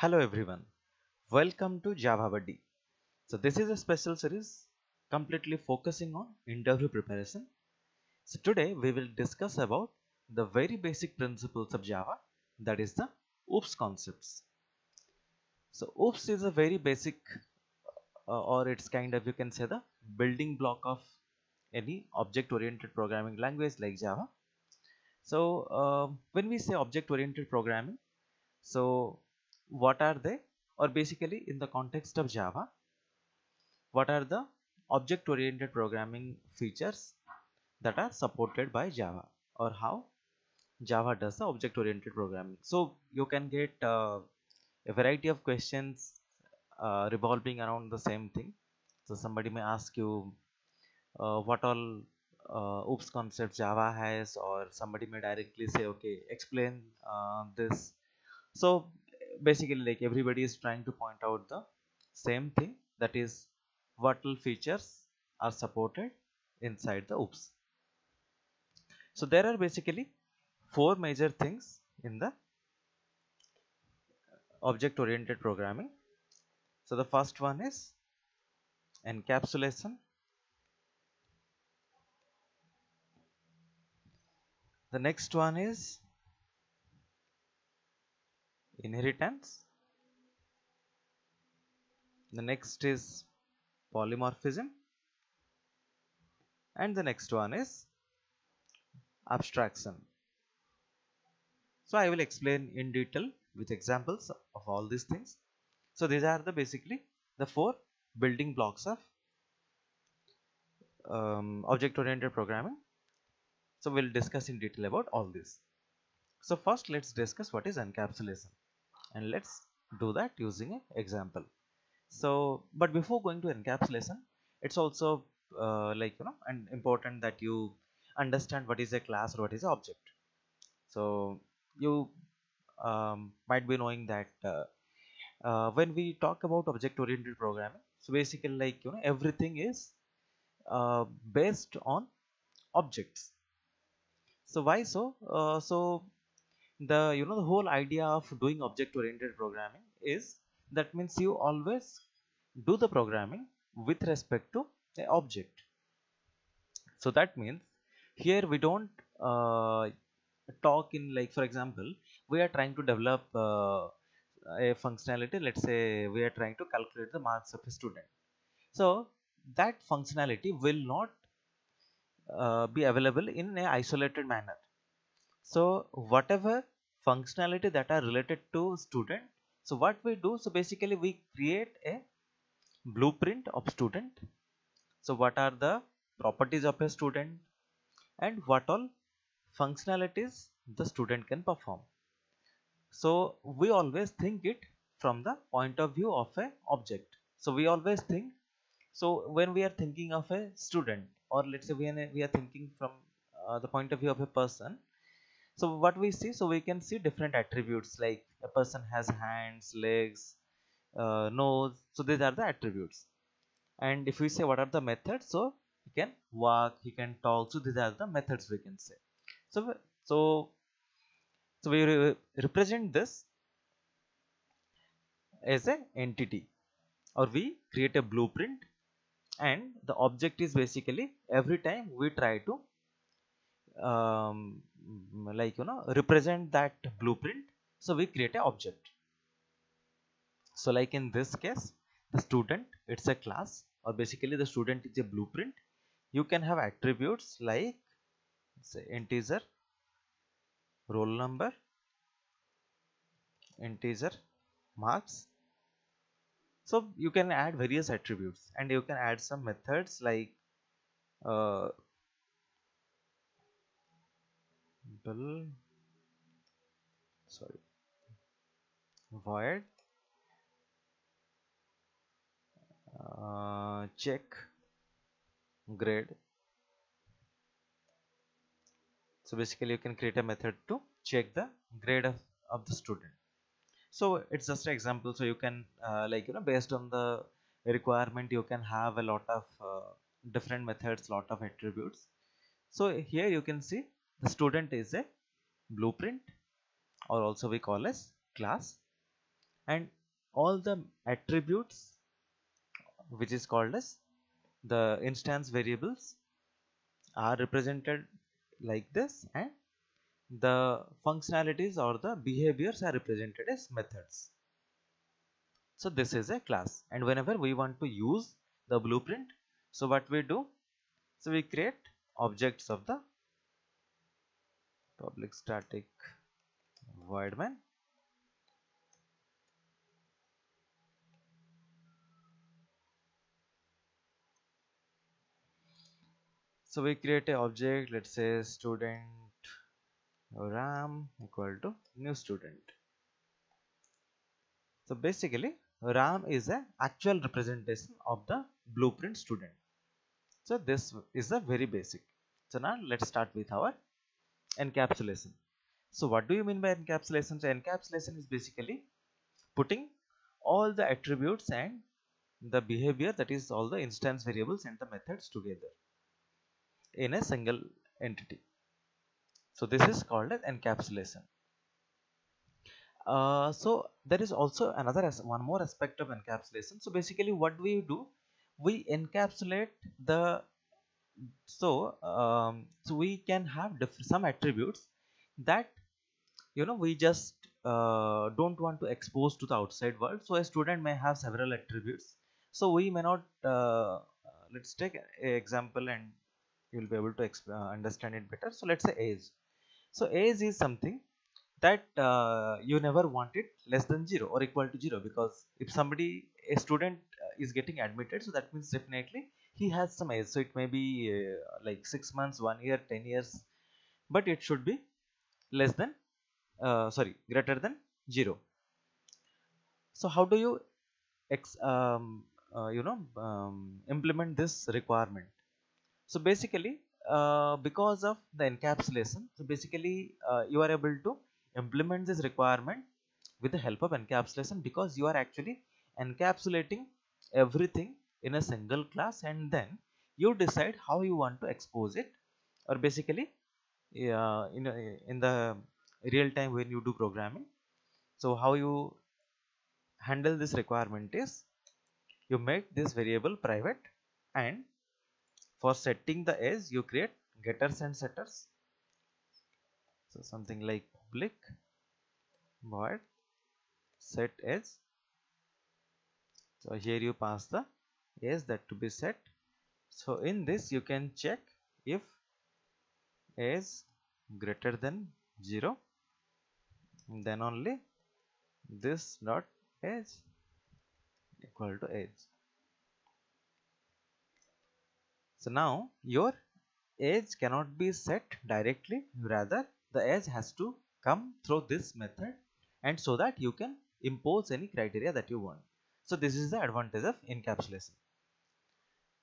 Hello everyone, welcome to Java Buddy. So this is a special series completely focusing on interview preparation. So today we will discuss about the very basic principles of Java that is the OOPS concepts. So OOPS is a very basic uh, or it's kind of you can say the building block of any object oriented programming language like Java. So uh, when we say object oriented programming, so what are they? Or basically in the context of java what are the object oriented programming features that are supported by java? Or how java does the object oriented programming? So you can get uh, a variety of questions uh, revolving around the same thing. So somebody may ask you uh, what all uh, oops concepts java has or somebody may directly say okay explain uh, this. So basically like everybody is trying to point out the same thing that is what features are supported inside the oops. So there are basically four major things in the object oriented programming. So the first one is encapsulation. The next one is inheritance. The next is polymorphism. And the next one is abstraction. So i will explain in detail with examples of all these things. So these are the basically the four building blocks of um, object oriented programming. So we'll discuss in detail about all this so first let's discuss what is encapsulation and let's do that using an example. So but before going to encapsulation it's also uh, like you know and important that you understand what is a class or what is an object. So you um, might be knowing that uh, uh, when we talk about object oriented programming so basically like you know everything is uh, based on objects. So why so? Uh, so the you know the whole idea of doing object oriented programming is that means you always do the programming with respect to the object. So that means here we don't uh, talk in like for example we are trying to develop uh, a functionality. Let's say we are trying to calculate the marks of a student. So that functionality will not uh, be available in a isolated manner so whatever functionality that are related to student so what we do so basically we create a blueprint of student. So what are the properties of a student and what all functionalities the student can perform. So we always think it from the point of view of a object. So we always think so when we are thinking of a student or let's say when we are thinking from uh, the point of view of a person so what we see so we can see different attributes like a person has hands legs uh, nose. So these are the attributes. And if we say what are the methods so he can walk he can talk. So these are the methods we can say. So so so we re represent this as a entity. Or we create a blueprint. And the object is basically every time we try to um, like you know represent that blueprint. So we create an object. So like in this case the student it's a class or basically the student is a blueprint. You can have attributes like say integer roll number integer marks. So you can add various attributes and you can add some methods like uh, double sorry. Void. Uh, check. Grade. So basically you can create a method to check the grade of, of the student. So it's just an example. So you can uh, like you know based on the requirement you can have a lot of uh, different methods lot of attributes. So here you can see the student is a blueprint or also we call as class. And all the attributes which is called as the instance variables are represented like this. And the functionalities or the behaviors are represented as methods. So this is a class. And whenever we want to use the blueprint so what we do? So we create objects of the public static void main. So we create a object let's say student ram equal to new student. So basically ram is a actual representation of the blueprint student. So this is a very basic. So now let's start with our encapsulation so what do you mean by encapsulation so encapsulation is basically putting all the attributes and the behavior that is all the instance variables and the methods together in a single entity. So this is called as encapsulation. Uh, so there is also another one more aspect of encapsulation. So basically what do we do? We encapsulate the so um, so we can have some attributes that you know we just uh, don't want to expose to the outside world. So a student may have several attributes. So we may not uh, let's take an example and you will be able to uh, understand it better so let's say age so age is something that uh, you never want it less than 0 or equal to 0 because if somebody a student uh, is getting admitted so that means definitely he has some age so it may be uh, like 6 months 1 year 10 years but it should be less than uh, sorry greater than 0 so how do you ex um, uh, you know um, implement this requirement? So basically uh, because of the encapsulation so basically uh, you are able to implement this requirement with the help of encapsulation because you are actually encapsulating everything in a single class and then you decide how you want to expose it. Or basically uh, in, in the real time when you do programming. So how you handle this requirement is you make this variable private and for setting the edge you create getters and setters. So something like public void set edge. So here you pass the edge that to be set so in this you can check if edge greater than 0 then only this dot edge equal to edge so now your edge cannot be set directly rather the edge has to come through this method and so that you can impose any criteria that you want. So this is the advantage of encapsulation.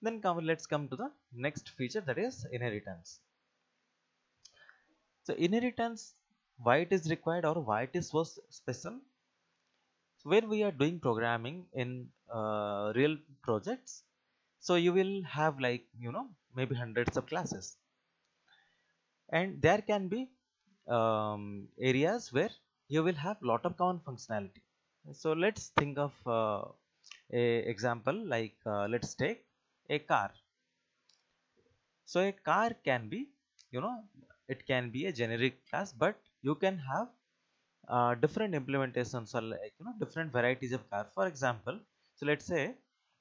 Then come, let's come to the next feature that is inheritance. So inheritance why it is required or why it is so special. So when we are doing programming in uh, real projects so you will have like you know maybe hundreds of classes and there can be um, areas where you will have lot of common functionality so let's think of uh, a example like uh, let's take a car. So a car can be you know it can be a generic class but you can have uh, different implementations or like you know different varieties of car. For example so let's say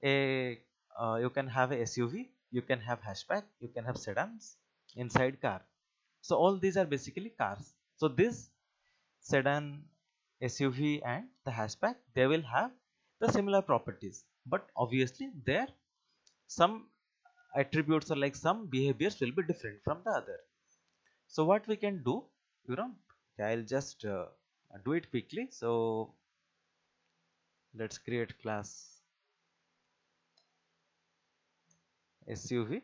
a uh, you can have a SUV you can have hatchback you can have sedans inside car. So all these are basically cars. So this sedan SUV and the hatchback they will have the similar properties but obviously there some attributes or like some behaviors will be different from the other. So what we can do you know I'll just uh, do it quickly. So let's create class SUV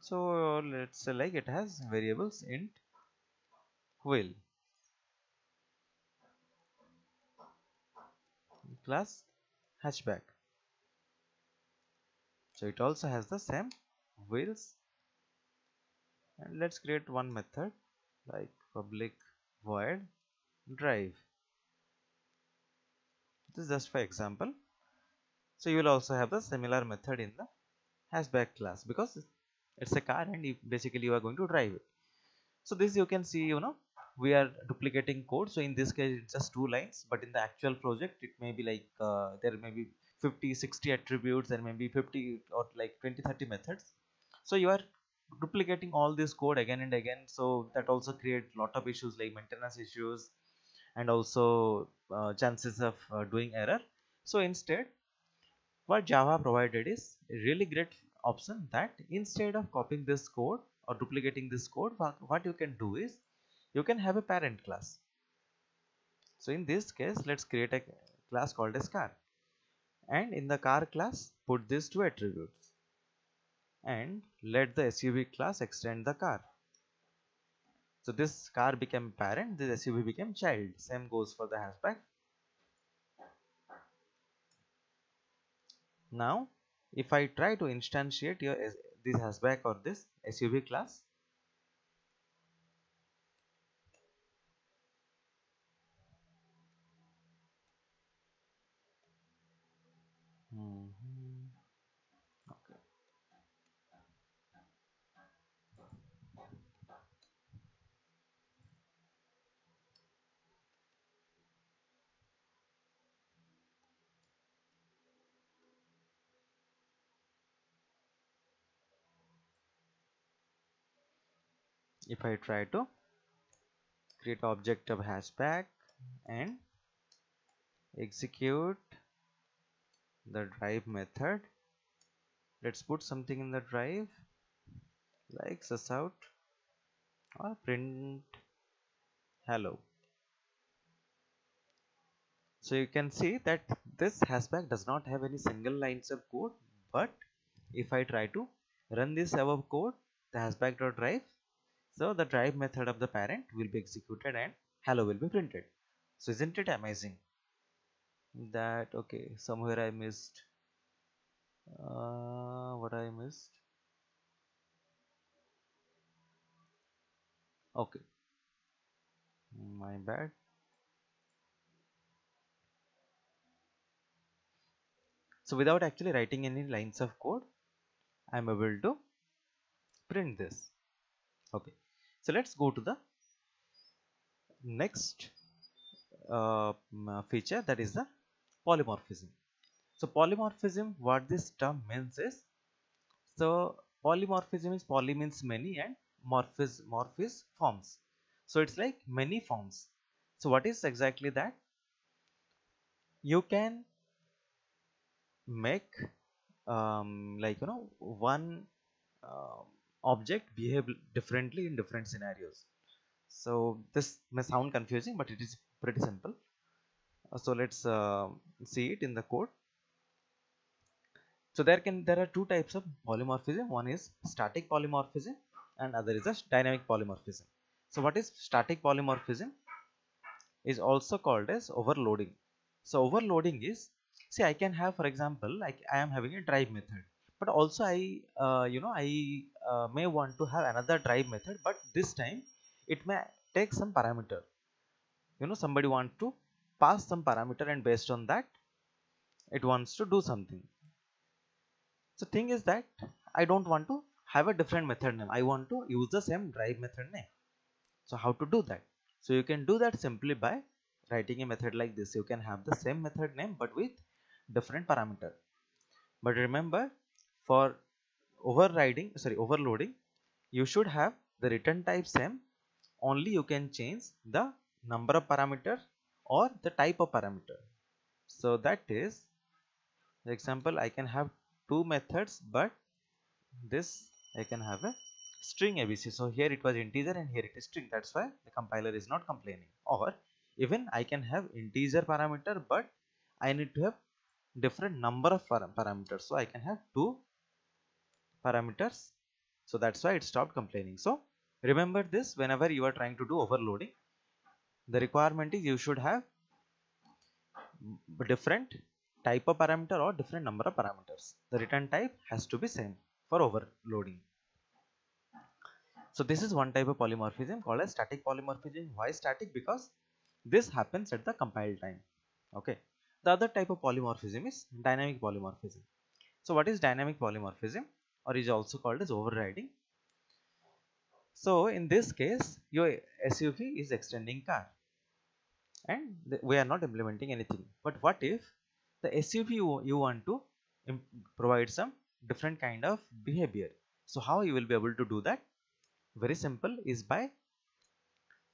so let's say like it has variables int wheel class hatchback so it also has the same wheels. And let's create one method like public void drive. This is just for example. So you will also have the similar method in the hatchback class because it's a car and you, basically you are going to drive it. So this you can see you know we are duplicating code. So in this case it's just two lines but in the actual project it may be like uh, there may be 50 60 attributes and maybe 50 or like 20 30 methods. So you are duplicating all this code again and again. So that also create lot of issues like maintenance issues and also uh, chances of uh, doing error. So instead what java provided is a really great option that instead of copying this code or duplicating this code what you can do is you can have a parent class. So in this case let's create a class called as car and in the car class put these two attributes. And let the SUV class extend the car. So this car became parent this SUV became child. Same goes for the hatchback. Now if I try to instantiate your this hatchback or this SUV class If I try to create object of hatchback and execute the drive method let's put something in the drive like this out or print hello. So you can see that this hatchback does not have any single lines of code but if I try to run this above code the hatchback.drive so the drive method of the parent will be executed and hello will be printed. So isn't it amazing that okay somewhere I missed uh, what I missed? Okay. My bad. So without actually writing any lines of code I'm able to print this. Okay so let's go to the next uh, feature that is the polymorphism. So polymorphism what this term means is so polymorphism is poly means many and morphis morphis forms. So it's like many forms. So what is exactly that? You can make um, like you know one uh, object behave differently in different scenarios. So this may sound confusing but it is pretty simple. Uh, so let's uh, see it in the code. So there can there are two types of polymorphism. One is static polymorphism and other is a dynamic polymorphism. So what is static polymorphism? Is also called as overloading. So overloading is see i can have for example like i am having a drive method but also i uh, you know i uh, may want to have another drive method but this time it may take some parameter. You know somebody want to pass some parameter and based on that it wants to do something. So thing is that i don't want to have a different method name. I want to use the same drive method name. So how to do that? So you can do that simply by writing a method like this. You can have the same method name but with different parameter. But remember for overriding sorry overloading you should have the return type same. Only you can change the number of parameter or the type of parameter. So that is the example i can have two methods but this i can have a string abc so here it was integer and here it is string. That's why the compiler is not complaining. Or even i can have integer parameter but i need to have different number of parameters. So i can have two parameters. So that's why it stopped complaining. So remember this whenever you are trying to do overloading the requirement is you should have different type of parameter or different number of parameters. The return type has to be same for overloading. So this is one type of polymorphism called as static polymorphism. Why static? Because this happens at the compile time. Okay. The other type of polymorphism is dynamic polymorphism. So what is dynamic polymorphism or is also called as overriding. So in this case your suv is extending car. And we are not implementing anything. But what if the suv you, you want to provide some different kind of behavior? So how you will be able to do that? Very simple is by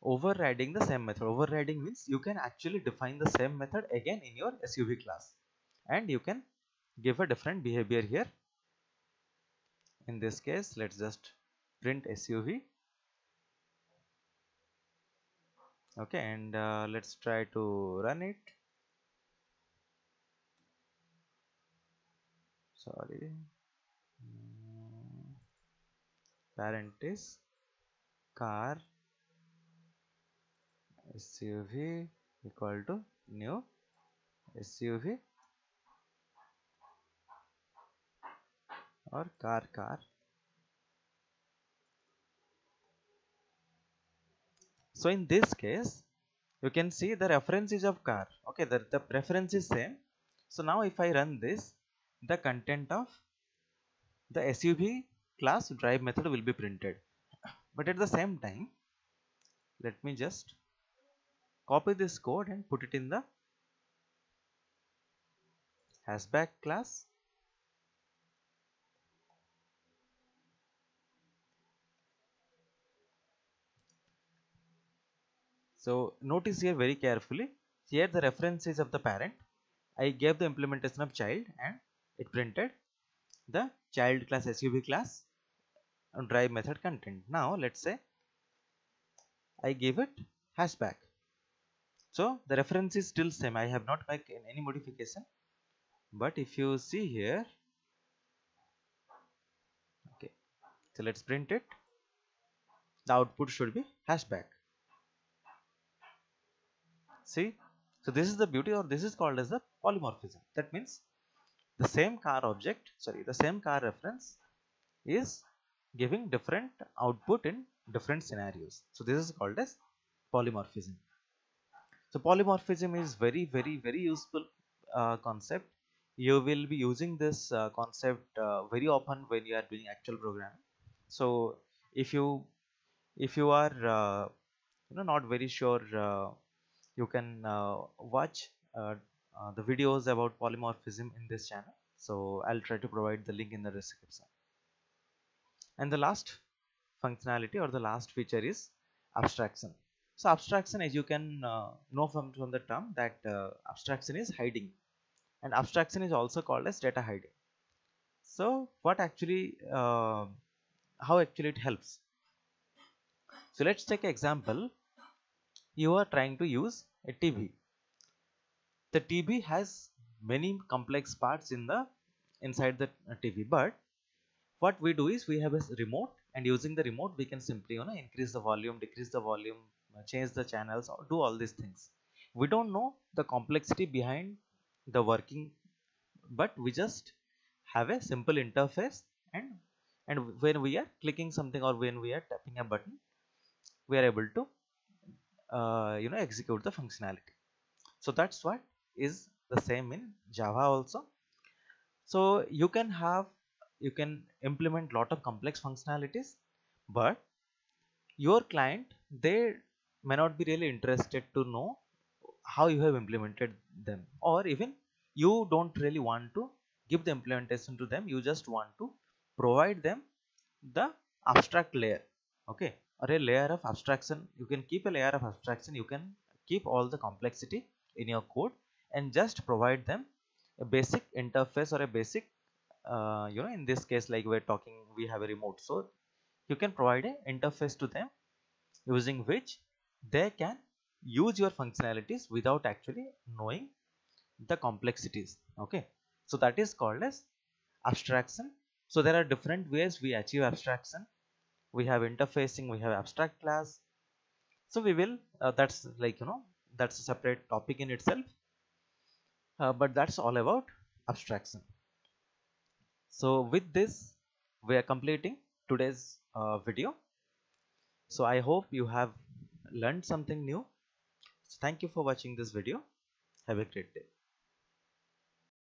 overriding the same method. Overriding means you can actually define the same method again in your suv class. And you can give a different behavior here in this case let's just print suv okay and uh, let's try to run it. Sorry. Parent is car SUV equal to new SUV or car car so in this case you can see the reference is of car. Okay the, the preference is same. So now if I run this the content of the SUV class drive method will be printed. But at the same time let me just copy this code and put it in the hatchback class so notice here very carefully. Here the reference is of the parent. I gave the implementation of child and it printed the child class SUV class and drive method content. Now let's say I give it hatchback. So the reference is still same. I have not made any modification. But if you see here okay. So let's print it. The output should be hatchback see? So this is the beauty or this is called as the polymorphism. That means the same car object sorry the same car reference is giving different output in different scenarios. So this is called as polymorphism. So polymorphism is very very very useful uh, concept. You will be using this uh, concept uh, very often when you are doing actual programming. So if you if you are uh, you know not very sure uh, you can uh, watch the videos about polymorphism in this channel so i'll try to provide the link in the description and the last functionality or the last feature is abstraction so abstraction as you can uh, know from, from the term that uh, abstraction is hiding and abstraction is also called as data hiding. So what actually, uh, how actually it helps. So let's take example. You are trying to use a TV. The TV has many complex parts in the inside the TV but what we do is we have a remote and using the remote we can simply you know increase the volume decrease the volume change the channels or do all these things we don't know the complexity behind the working but we just have a simple interface and and when we are clicking something or when we are tapping a button we are able to uh, you know execute the functionality. So that's what is the same in java also. So you can have you can implement lot of complex functionalities but your client they may not be really interested to know how you have implemented them. Or even you don't really want to give the implementation to them you just want to provide them the abstract layer okay or a layer of abstraction. You can keep a layer of abstraction. You can keep all the complexity in your code and just provide them a basic interface or a basic uh, you know in this case like we're talking we have a remote. So you can provide a interface to them using which they can use your functionalities without actually knowing the complexities. Okay. So that is called as abstraction. So there are different ways we achieve abstraction we have interfacing we have abstract class. So we will uh, that's like you know that's a separate topic in itself. Uh, but that's all about abstraction. So with this we are completing today's uh, video. So i hope you have learned something new. So thank you for watching this video. Have a great day